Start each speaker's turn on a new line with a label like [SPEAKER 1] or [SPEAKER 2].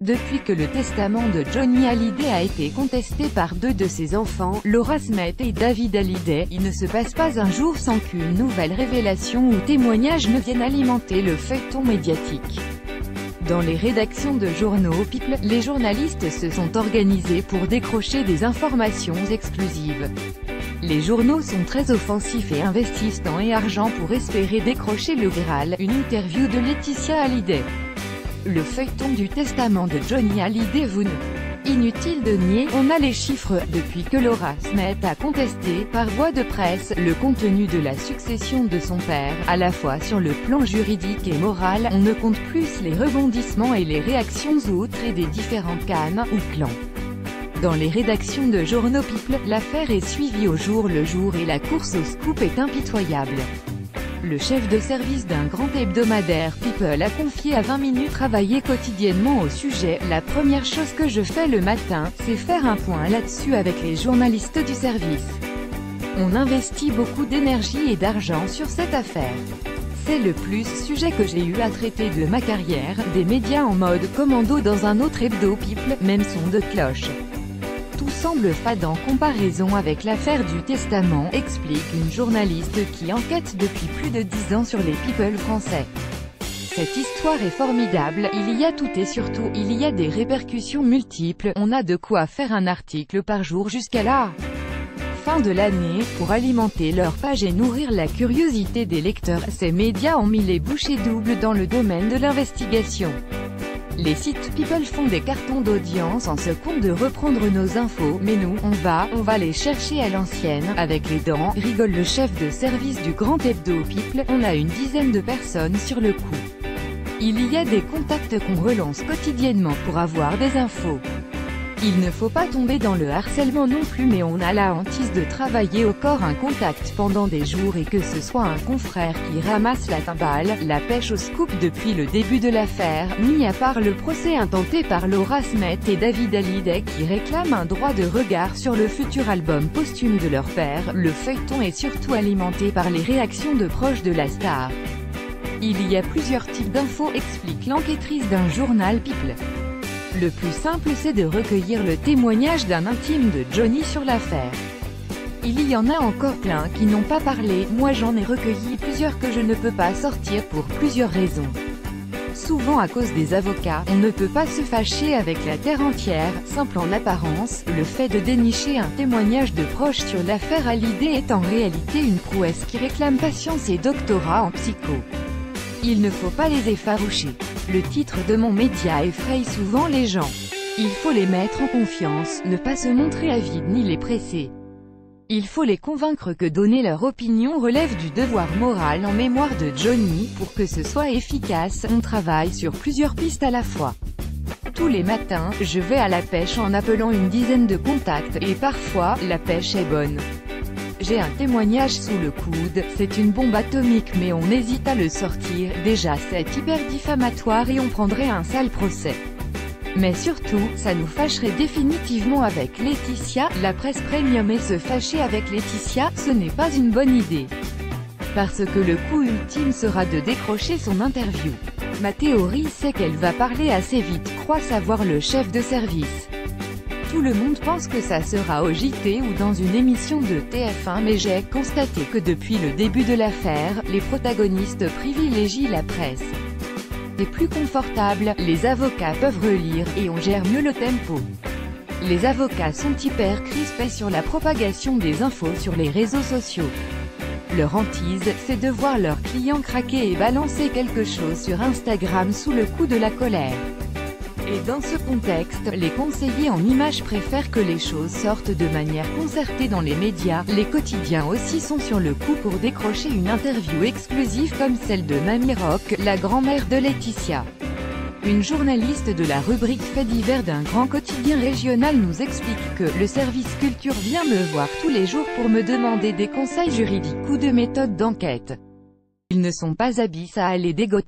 [SPEAKER 1] Depuis que le testament de Johnny Hallyday a été contesté par deux de ses enfants, Laura Smith et David Hallyday, il ne se passe pas un jour sans qu'une nouvelle révélation ou témoignage ne vienne alimenter le feuilleton médiatique. Dans les rédactions de journaux People, les journalistes se sont organisés pour décrocher des informations exclusives. Les journaux sont très offensifs et investissent temps et argent pour espérer décrocher le Graal, une interview de Laetitia Hallyday. Le feuilleton du testament de Johnny Hallyday vous Inutile de nier, on a les chiffres, depuis que Laura Smith a contesté, par voie de presse, le contenu de la succession de son père, à la fois sur le plan juridique et moral, on ne compte plus les rebondissements et les réactions outre et des différents cannes, ou clans. Dans les rédactions de journaux People, l'affaire est suivie au jour le jour et la course au scoop est impitoyable. Le chef de service d'un grand hebdomadaire People a confié à 20 minutes travailler quotidiennement au sujet. La première chose que je fais le matin, c'est faire un point là-dessus avec les journalistes du service. On investit beaucoup d'énergie et d'argent sur cette affaire. C'est le plus sujet que j'ai eu à traiter de ma carrière, des médias en mode commando dans un autre hebdo People, même son de cloche tout semble fade en comparaison avec l'affaire du testament, explique une journaliste qui enquête depuis plus de 10 ans sur les people français. Cette histoire est formidable, il y a tout et surtout, il y a des répercussions multiples, on a de quoi faire un article par jour jusqu'à la fin de l'année, pour alimenter leur page et nourrir la curiosité des lecteurs, ces médias ont mis les bouchées doubles dans le domaine de l'investigation. Les sites People font des cartons d'audience en ce compte de reprendre nos infos, mais nous, on va, on va les chercher à l'ancienne, avec les dents, rigole le chef de service du grand hebdo People, on a une dizaine de personnes sur le coup. Il y a des contacts qu'on relance quotidiennement pour avoir des infos. Il ne faut pas tomber dans le harcèlement non plus mais on a la hantise de travailler au corps un contact pendant des jours et que ce soit un confrère qui ramasse la timbale, la pêche au scoop depuis le début de l'affaire, mis à part le procès intenté par Laura Smith et David Hallyday qui réclament un droit de regard sur le futur album posthume de leur père, le feuilleton est surtout alimenté par les réactions de proches de la star. Il y a plusieurs types d'infos explique l'enquêtrice d'un journal People. Le plus simple c'est de recueillir le témoignage d'un intime de Johnny sur l'affaire. Il y en a encore plein qui n'ont pas parlé, moi j'en ai recueilli plusieurs que je ne peux pas sortir pour plusieurs raisons. Souvent à cause des avocats, on ne peut pas se fâcher avec la terre entière, simple en apparence, le fait de dénicher un témoignage de proche sur l'affaire à l'idée est en réalité une prouesse qui réclame patience et doctorat en psycho. Il ne faut pas les effaroucher. Le titre de mon média effraie souvent les gens. Il faut les mettre en confiance, ne pas se montrer avide ni les presser. Il faut les convaincre que donner leur opinion relève du devoir moral en mémoire de Johnny, pour que ce soit efficace, on travaille sur plusieurs pistes à la fois. Tous les matins, je vais à la pêche en appelant une dizaine de contacts, et parfois, la pêche est bonne. J'ai un témoignage sous le coude, c'est une bombe atomique mais on hésite à le sortir, déjà c'est hyper diffamatoire et on prendrait un sale procès. Mais surtout, ça nous fâcherait définitivement avec Laetitia, la presse premium et se fâcher avec Laetitia, ce n'est pas une bonne idée. Parce que le coup ultime sera de décrocher son interview. Ma théorie c'est qu'elle va parler assez vite, croit savoir le chef de service. Tout le monde pense que ça sera au JT ou dans une émission de TF1 mais j'ai constaté que depuis le début de l'affaire, les protagonistes privilégient la presse. C'est plus confortable, les avocats peuvent relire, et on gère mieux le tempo. Les avocats sont hyper crispés sur la propagation des infos sur les réseaux sociaux. Leur hantise, c'est de voir leurs clients craquer et balancer quelque chose sur Instagram sous le coup de la colère. Et dans ce contexte, les conseillers en images préfèrent que les choses sortent de manière concertée dans les médias. Les quotidiens aussi sont sur le coup pour décrocher une interview exclusive comme celle de Mamie Rock, la grand-mère de Laetitia. Une journaliste de la rubrique Faits divers d'un grand quotidien régional nous explique que le service culture vient me voir tous les jours pour me demander des conseils juridiques ou de méthodes d'enquête. Ils ne sont pas habits à aller dégoter.